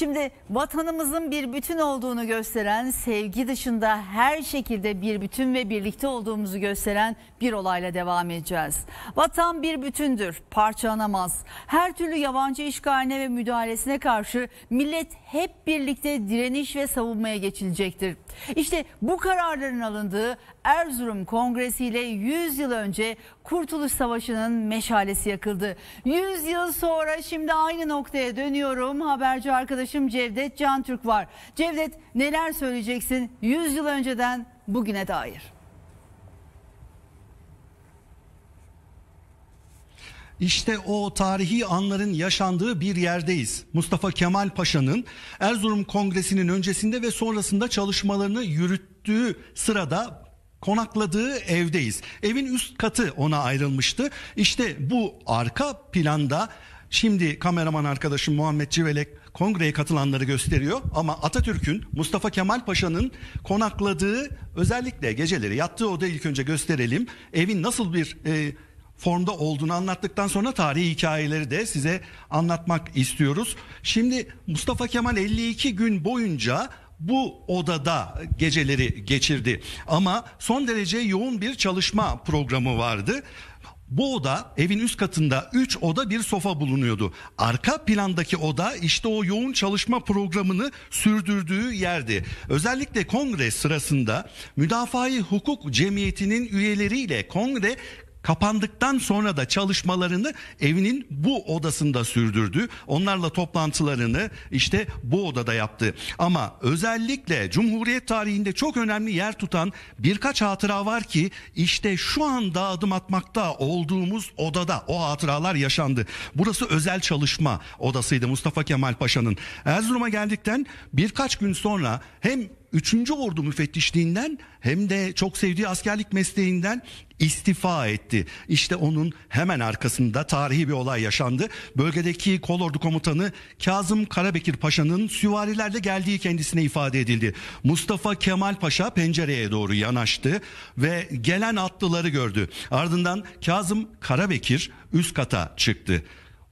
Şimdi vatanımızın bir bütün olduğunu gösteren, sevgi dışında her şekilde bir bütün ve birlikte olduğumuzu gösteren bir olayla devam edeceğiz. Vatan bir bütündür, parçalanamaz. Her türlü yabancı işgaline ve müdahalesine karşı millet hep birlikte direniş ve savunmaya geçilecektir. İşte bu kararların alındığı Erzurum Kongresi ile 100 yıl önce Kurtuluş Savaşı'nın meşalesi yakıldı. 100 yıl sonra şimdi aynı noktaya dönüyorum. Haberci arkadaşım Cevdet Can Türk var. Cevdet neler söyleyeceksin 100 yıl önceden bugüne dair? İşte o tarihi anların yaşandığı bir yerdeyiz. Mustafa Kemal Paşa'nın Erzurum Kongresi'nin öncesinde ve sonrasında çalışmalarını yürüttüğü sırada konakladığı evdeyiz. Evin üst katı ona ayrılmıştı. İşte bu arka planda şimdi kameraman arkadaşım Muhammed Civelek kongreye katılanları gösteriyor ama Atatürk'ün Mustafa Kemal Paşa'nın konakladığı özellikle geceleri yattığı odayı ilk önce gösterelim. Evin nasıl bir e, formda olduğunu anlattıktan sonra tarihi hikayeleri de size anlatmak istiyoruz. Şimdi Mustafa Kemal 52 gün boyunca bu odada geceleri geçirdi. Ama son derece yoğun bir çalışma programı vardı. Bu oda evin üst katında 3 oda bir sofa bulunuyordu. Arka plandaki oda işte o yoğun çalışma programını sürdürdüğü yerdi. Özellikle kongre sırasında Müdafaa-i Hukuk Cemiyeti'nin üyeleriyle kongre kapandıktan sonra da çalışmalarını evinin bu odasında sürdürdü. Onlarla toplantılarını işte bu odada yaptı. Ama özellikle Cumhuriyet tarihinde çok önemli yer tutan birkaç hatıra var ki işte şu anda adım atmakta olduğumuz odada o hatıralar yaşandı. Burası özel çalışma odasıydı Mustafa Kemal Paşa'nın. Erzurum'a geldikten birkaç gün sonra hem 3. Ordu müfettişliğinden hem de çok sevdiği askerlik mesleğinden istifa etti. İşte onun hemen arkasında tarihi bir olay yaşandı. Bölgedeki kolordu komutanı Kazım Karabekir Paşa'nın süvarilerle geldiği kendisine ifade edildi. Mustafa Kemal Paşa pencereye doğru yanaştı ve gelen atlıları gördü. Ardından Kazım Karabekir üst kata çıktı.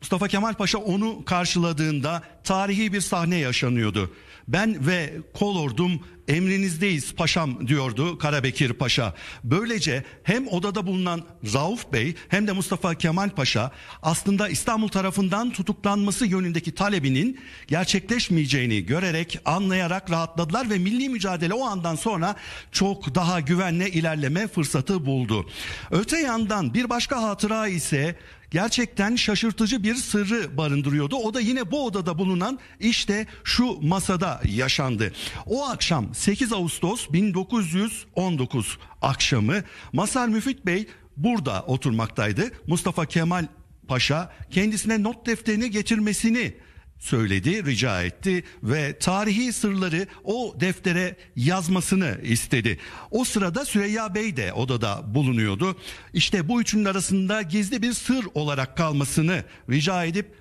Mustafa Kemal Paşa onu karşıladığında tarihi bir sahne yaşanıyordu. Ben ve kolordum emrinizdeyiz paşam diyordu Karabekir Paşa. Böylece hem odada bulunan Rauf Bey hem de Mustafa Kemal Paşa aslında İstanbul tarafından tutuklanması yönündeki talebinin gerçekleşmeyeceğini görerek anlayarak rahatladılar ve milli mücadele o andan sonra çok daha güvenle ilerleme fırsatı buldu. Öte yandan bir başka hatıra ise gerçekten şaşırtıcı bir sırrı barındırıyordu. O da yine bu odada bulunan işte şu masada yaşandı. O akşam 8 Ağustos 1919 akşamı Masar Müfit Bey burada oturmaktaydı. Mustafa Kemal Paşa kendisine not defterini getirmesini söyledi, rica etti ve tarihi sırları o deftere yazmasını istedi. O sırada Süreyya Bey de odada bulunuyordu. İşte bu üçünün arasında gizli bir sır olarak kalmasını rica edip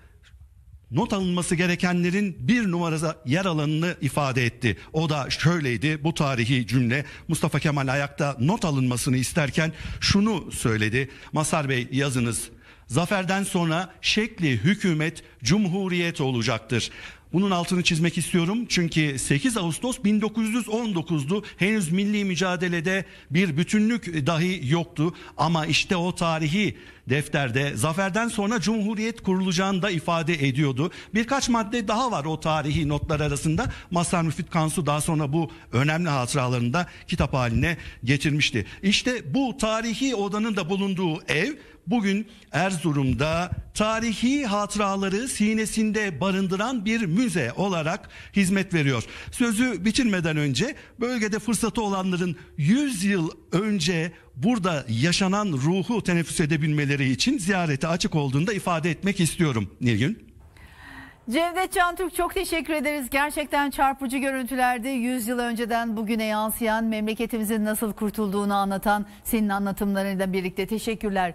not alınması gerekenlerin bir numarada yer alanını ifade etti. O da şöyleydi bu tarihi cümle Mustafa Kemal ayakta not alınmasını isterken şunu söyledi. Masar Bey yazınız Zaferden sonra şekli hükümet cumhuriyet olacaktır. Bunun altını çizmek istiyorum çünkü 8 Ağustos 1919'du. Henüz milli mücadelede bir bütünlük dahi yoktu ama işte o tarihi defterde zaferden sonra cumhuriyet kurulacağını da ifade ediyordu. Birkaç madde daha var o tarihi notlar arasında. Mazhar Müfit Kansu daha sonra bu önemli hatıralarını da kitap haline getirmişti. İşte bu tarihi odanın da bulunduğu ev bugün Erzurum'da tarihi hatıraları sinesinde barındıran bir müze olarak hizmet veriyor. Sözü bitirmeden önce bölgede fırsatı olanların 100 yıl önce burada yaşanan ruhu teneffüs edebilmeleri için ziyarete açık olduğunu da ifade etmek istiyorum Nilgün. Cevdet Can Türk çok teşekkür ederiz. Gerçekten çarpıcı görüntülerde 100 yıl önceden bugüne yansıyan memleketimizin nasıl kurtulduğunu anlatan senin anlatımlarıyla birlikte teşekkürler.